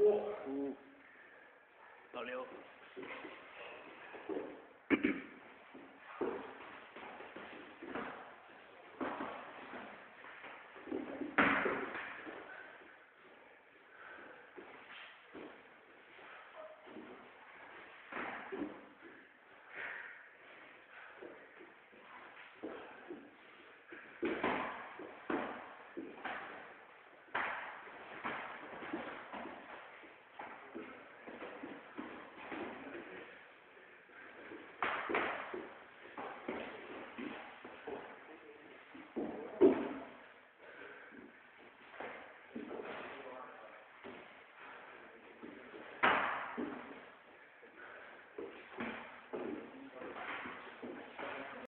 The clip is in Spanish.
Uh.